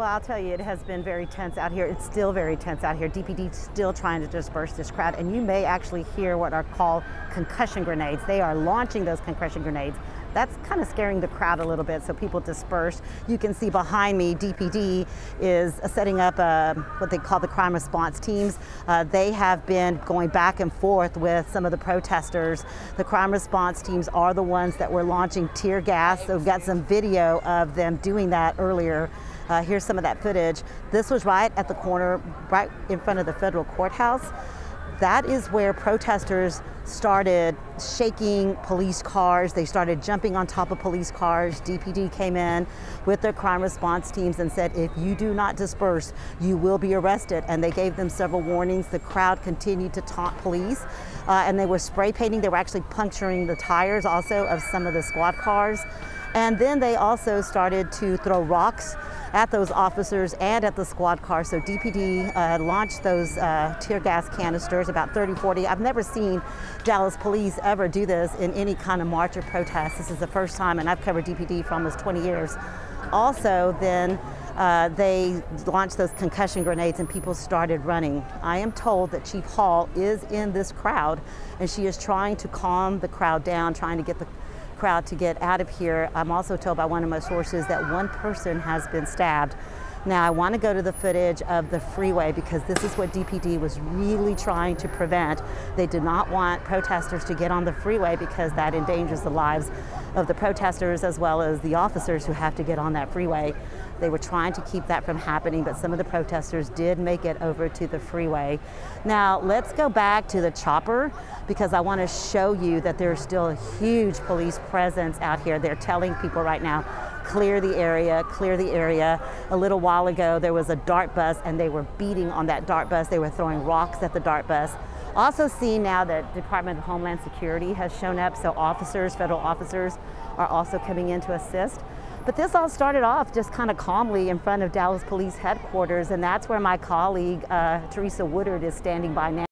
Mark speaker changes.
Speaker 1: Well, I'll tell you, it has been very tense out here. It's still very tense out here. DPD still trying to disperse this crowd, and you may actually hear what are called concussion grenades. They are launching those concussion grenades. That's kind of scaring the crowd a little bit, so people disperse. You can see behind me, DPD is setting up uh, what they call the crime response teams. Uh, they have been going back and forth with some of the protesters. The crime response teams are the ones that were launching tear gas. So we've got some video of them doing that earlier. Uh, here's some of that footage. This was right at the corner, right in front of the federal courthouse. That is where protesters started shaking police cars. They started jumping on top of police cars. DPD came in with their crime response teams and said, if you do not disperse, you will be arrested. And they gave them several warnings. The crowd continued to taunt police. Uh, and they were spray painting. They were actually puncturing the tires also of some of the squad cars. And then they also started to throw rocks at those officers and at the squad car. So DPD uh, launched those uh, tear gas canisters, about 30, 40. I've never seen Dallas police ever do this in any kind of march or protest. This is the first time, and I've covered DPD for almost 20 years. Also, then uh, they launched those concussion grenades and people started running. I am told that Chief Hall is in this crowd and she is trying to calm the crowd down, trying to get the crowd to get out of here. I'm also told by one of my sources that one person has been stabbed. Now, I want to go to the footage of the freeway because this is what DPD was really trying to prevent. They did not want protesters to get on the freeway because that endangers the lives of the protesters as well as the officers who have to get on that freeway. They were trying to keep that from happening, but some of the protesters did make it over to the freeway. Now, let's go back to the chopper because I want to show you that there's still a huge police presence out here. They're telling people right now, clear the area, clear the area. A little while ago, there was a DART bus and they were beating on that DART bus. They were throwing rocks at the DART bus. Also seen now that Department of Homeland Security has shown up, so officers, federal officers, are also coming in to assist. But this all started off just kind of calmly in front of Dallas Police Headquarters, and that's where my colleague, uh, Teresa Woodard, is standing by now.